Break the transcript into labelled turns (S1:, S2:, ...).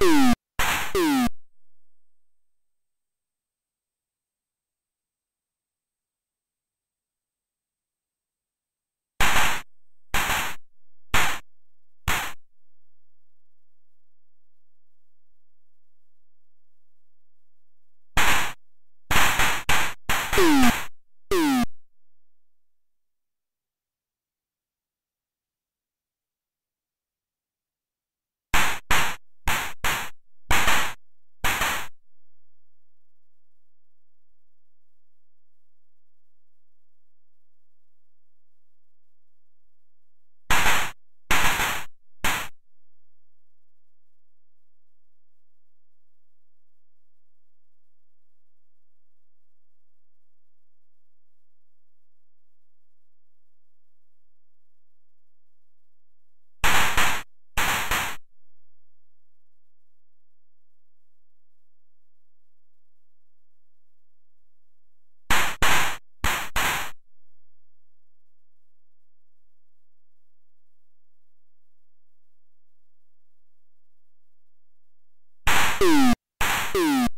S1: Boom. you